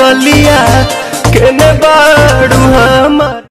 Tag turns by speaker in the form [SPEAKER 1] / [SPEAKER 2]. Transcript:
[SPEAKER 1] गलिया केने बाड़ू हमार